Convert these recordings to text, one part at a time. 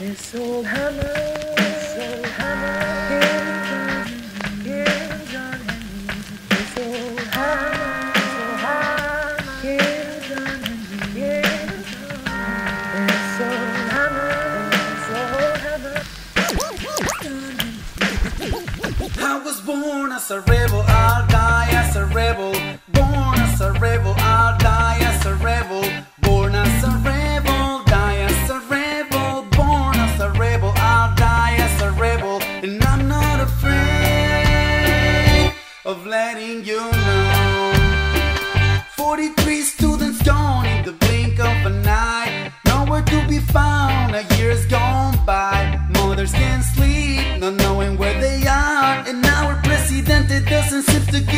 This old hammer, this old hammer. This old hammer, this old hammer. I was born as a rebel, I'll die as a rebel. Born as a rebel, I'll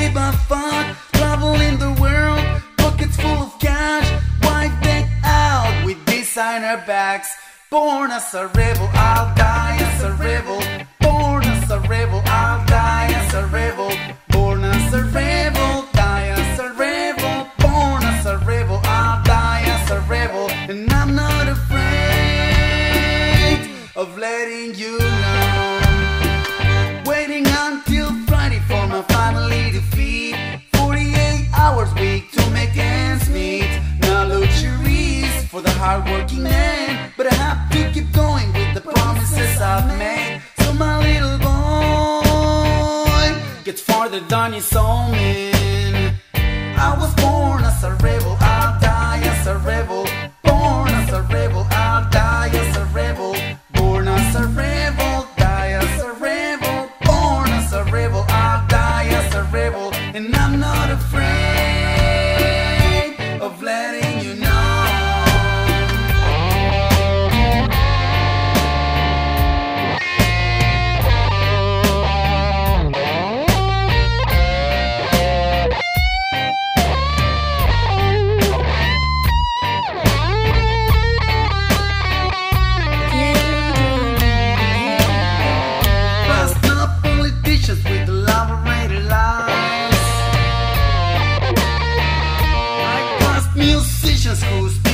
give a fuck. Traveling the world, pockets full of cash. Wife decked out with designer bags. Born as a rebel, I'll die as a rebel. Born as a rebel, I'll die as a rebel. Born as a rebel, die as a rebel. Born as a rebel, I'll die as a rebel. And I'm not afraid of letting you hardworking man, but I have to keep going with the promises I've made. So my little boy gets farther than his own man. I was born as a rebel, I'll die as a rebel. Born as a rebel, I'll die as a rebel. Born as a rebel, die as a rebel. Born as a rebel, I'll die as a rebel, and I'm not afraid. who's